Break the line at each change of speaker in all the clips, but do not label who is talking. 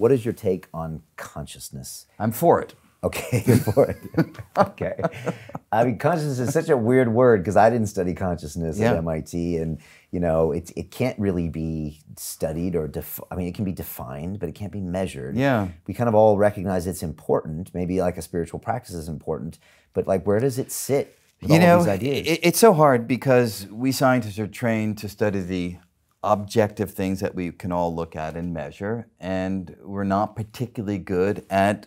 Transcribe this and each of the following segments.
What is your take on consciousness?
I'm for it.
Okay, you're for it. okay. I mean, consciousness is such a weird word because I didn't study consciousness
Yeah.
at MIT, and you know, it it can't really be studied or def- I mean, it can be defined, but it can't be measured.
Yeah.
We kind of all recognize it's important. Maybe like a spiritual practice is important, but like, where does it sit?
You
all
know,
these ideas?
it- it's so hard because we scientists are trained to study the objective things that we can all look at and measure, and we're not particularly good at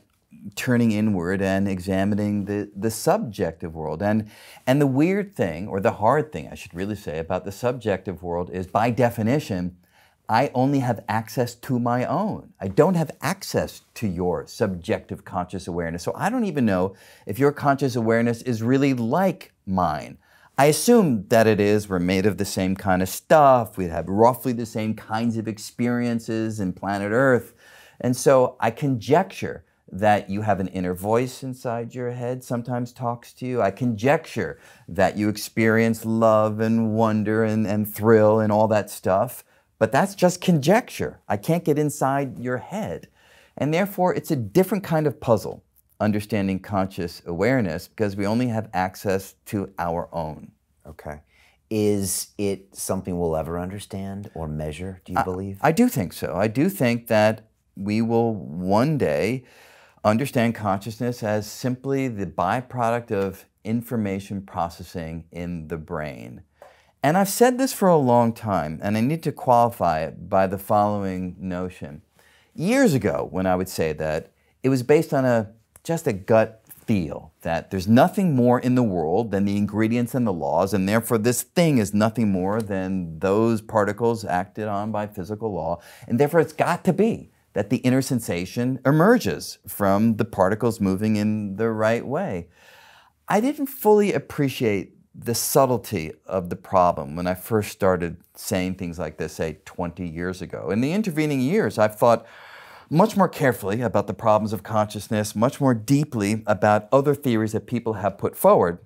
turning inward and examining the, the subjective world. And, and the weird thing, or the hard thing, I should really say, about the subjective world is by definition, I only have access to my own. I don't have access to your subjective conscious awareness. So I don't even know if your conscious awareness is really like mine. I assume that it is. We're made of the same kind of stuff. We have roughly the same kinds of experiences in planet Earth. And so I conjecture that you have an inner voice inside your head sometimes talks to you. I conjecture that you experience love and wonder and, and thrill and all that stuff. But that's just conjecture. I can't get inside your head. And therefore, it's a different kind of puzzle, understanding conscious awareness, because we only have access to our own.
okay. Is it something we'll ever understand or measure? Do you believe?
I do think so. I do think that we will one day understand consciousness as simply the byproduct of information processing in the brain. And I've said this for a long time, and I need to qualify it by the following notion. Years ago, when I would say that, it was based on a just a gut feel that there's nothing more in the world than the ingredients and the laws, and therefore this thing is nothing more than those particles acted on by physical law, and therefore it's got to be that the inner sensation emerges from the particles moving in the right way. I didn't fully appreciate the subtlety of the problem when I first started saying things like this, say 20 years ago. In the intervening years, I've thought much more carefully about the problems of consciousness, much more deeply about other theories that people have put forward.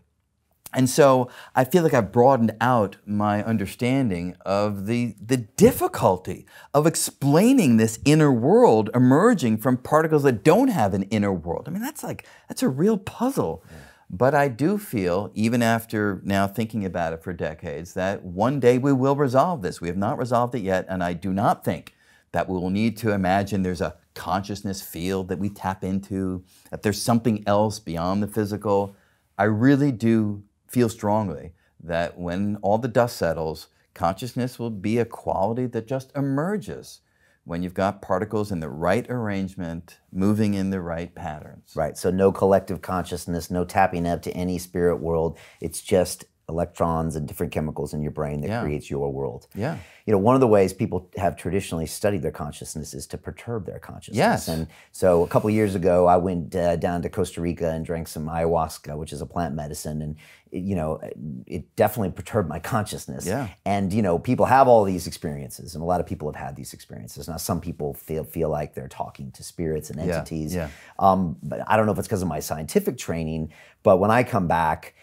And so I feel like I've broadened out my understanding of the, the difficulty of explaining this inner world emerging from particles that don't have an inner world. I mean, that's like, that's a real puzzle. But I do feel, even after now thinking about it for decades, that one day we will resolve this. We have not resolved it yet, and I do not think that we will need to imagine there's a consciousness field that we tap into, that there's something else beyond the physical. I really do feel strongly that when all the dust settles, consciousness will be a quality that just emerges when you've got particles in the right arrangement, moving in the right patterns.
Right. So no collective consciousness, no tapping up to any spirit world. It's just electrons and different chemicals in your brain that
Yeah.
creates your world.
Yeah.
You know, one of the ways people have traditionally studied their consciousness is to perturb their consciousness.
Yes.
And so a couple years ago, I went uh, down to Costa Rica and drank some ayahuasca, which is a plant medicine, and it, you know, it definitely perturbed my consciousness.
Yeah.
And you know, people have all these experiences, and a lot of people have had these experiences. Now, some people feel feel like they're talking to spirits and
Yeah,
entities.
yeah.
Um, but I don't know if it's because of my scientific training. But when I come back,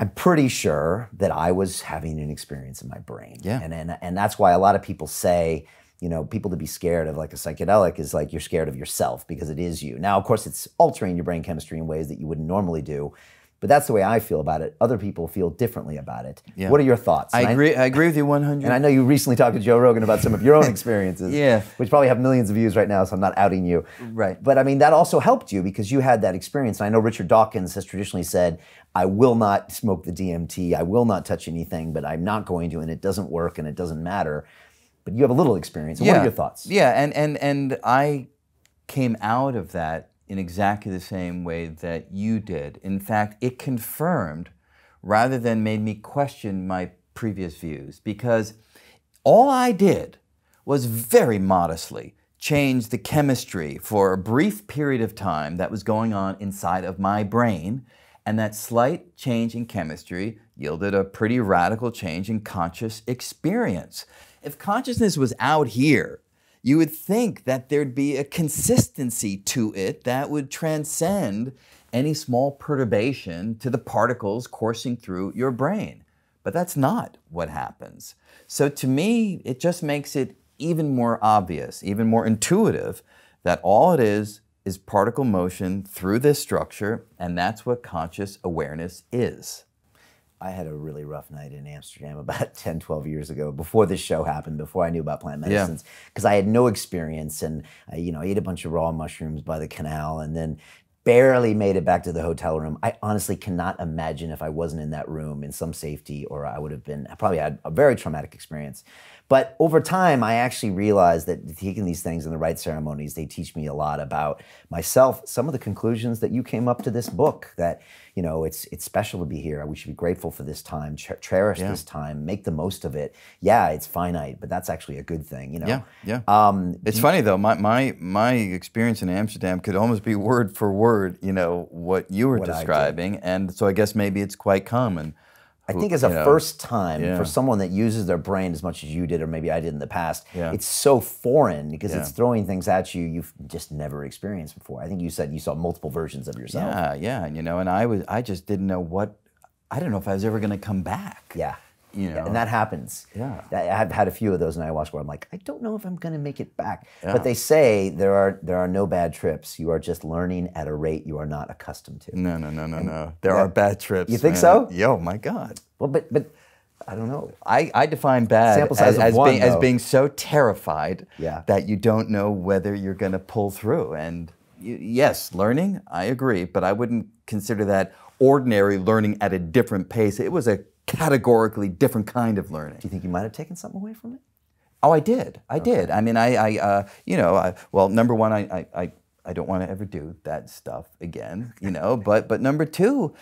I'm pretty sure that I was having an experience in my brain.
Yeah.
And and and that's why a lot of people say. You know, people to be scared of like a psychedelic is like you're scared of yourself because it is you. Now, of course, it's altering your brain chemistry in ways that you wouldn't normally do, but that's the way I feel about it. Other people feel differently about it.
Yeah.
What are your thoughts?
I
And
agree, I agree with you 100
and I know you recently talked to Joe Rogan about some of your own experiences,
Yeah.
which probably have millions of views right now, so I'm not outing you.
Right.
But I mean, that also helped you because you had that experience. And I know Richard Dawkins has traditionally said, I will not smoke the DMT, I will not touch anything, but I'm not going to, and it doesn't work and it doesn't matter. But you have a little experience. And What are your thoughts?
Yeah, and, and, and I came out of that in exactly the same way that you did. In fact, it confirmed rather than made me question my previous views because all I did was very modestly change the chemistry for a brief period of time that was going on inside of my brain. And that slight change in chemistry yielded a pretty radical change in conscious experience. If consciousness was out here, you would think that there'd be a consistency to it that would transcend any small perturbation to the particles coursing through your brain. But that's not what happens. So to me, it just makes it even more obvious, even more intuitive that all it is is particle motion through this structure, and that's what conscious awareness is.
I had a really rough night in Amsterdam about 10, 12 years ago before this show happened, before I knew about plant medicines, because I had no experience and I, you know, I ate a bunch of raw mushrooms by the canal and then barely made it back to the hotel room. I honestly cannot imagine if I wasn't in that room in some safety or I would have been, I probably had a very traumatic experience. But over time, I actually realized that taking these things in the right ceremonies, they teach me a lot about myself. Some of the conclusions that you came up to this book that, you know, it's it's special to be here. We should be grateful for this time, cherish yeah. this time, make the most of it. Yeah, it's finite, but that's actually a good thing, you know.
Yeah, yeah. Um, it's funny though. My my my experience in Amsterdam could almost be word for word, you know, what you were what describing, and so I guess maybe it's quite common.
I think as a know, first time yeah. for someone that uses their brain as much as you did, or maybe I did in the past, yeah. it's so foreign because yeah. it's throwing things at you you've just never experienced before. I think you said you saw multiple versions of yourself.
Yeah, yeah, and you know, and I was, I just didn't know what, I don't know if I was ever going to come back.
Yeah. You know? and that happens. Yeah, I've had a few of those in ayahuasca where I'm like, I don't know if I'm going to make it back. Yeah. But they say there are there are no bad trips. You are just learning at a rate you are not accustomed to.
No, no, no, no, and no. There are bad trips.
You think
man.
so?
Yo, my God.
Well, but but I don't know.
I, I define bad as, as, one, being, as being so terrified
yeah.
that you don't know whether you're going to pull through. And yes, learning, I agree, but I wouldn't consider that ordinary learning at a different pace. It was a categorically different kind of learning.
Do you think you might have taken something away from it?
Oh, I did. I okay. did. I mean, I, I uh, you know, I, well, number one, I, I, I don't want to ever do that stuff again, you know. but but number two,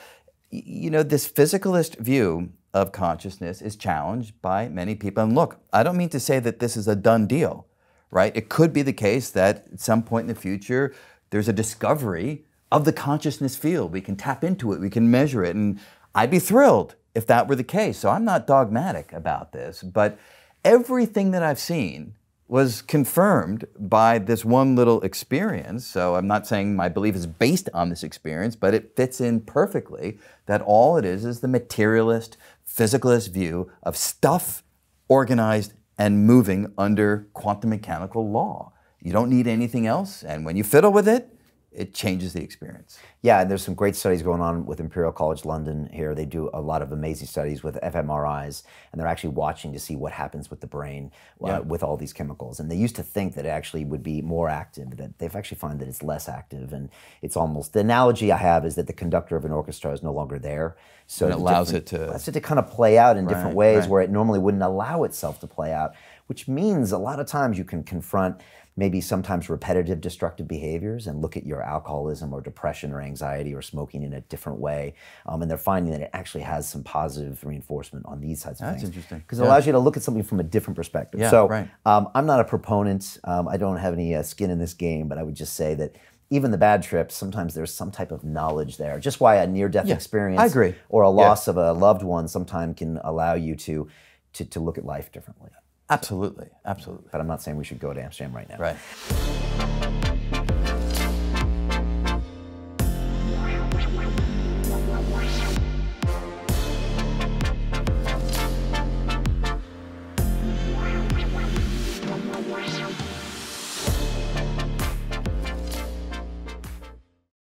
you know, this physicalist view of consciousness is challenged by many people. And look, I don't mean to say that this is a done deal, right? It could be the case that at some point in the future, there's a discovery of the consciousness field. We can tap into it, we can measure it, and I'd be thrilled if that were the case. So I'm not dogmatic about this, but everything that I've seen was confirmed by this one little experience. So I'm not saying my belief is based on this experience, but it fits in perfectly that all it is is the materialist, physicalist view of stuff organized and moving under quantum mechanical law. You don't need anything else, and when you fiddle with it, it changes the experience.
Yeah, and there's some great studies going on with Imperial College London here. They do a lot of amazing studies with fMRIs, and they're actually watching to see what happens with the brain uh, yeah. with all these chemicals. And they used to think that it actually would be more active, that they've actually found that it's less active. And it's almost the analogy I have is that the conductor of an orchestra is no longer there.
So it allows it to
allows it to kind of play out in right, different ways right. where it normally wouldn't allow itself to play out, which means a lot of times you can confront maybe sometimes repetitive destructive behaviors and look at your alcoholism or depression or anxiety or smoking in a different way. Um, and they're finding that it actually has some positive reinforcement on these types of
That's
things.
That's interesting.
Because it yeah. allows you to look at something from a different perspective.
Yeah,
so
right.
um, I'm not a proponent. Um, I don't have any uh, skin in this game, but I would just say that even the bad trips, sometimes there's some type of knowledge there. Just why a near-death
yeah,
experience
I agree.
or a loss yeah. of a loved one sometimes can allow you to, to, to look at life differently.
Absolutely, absolutely.
But I'm not saying we should go to Amsterdam right now.
Right.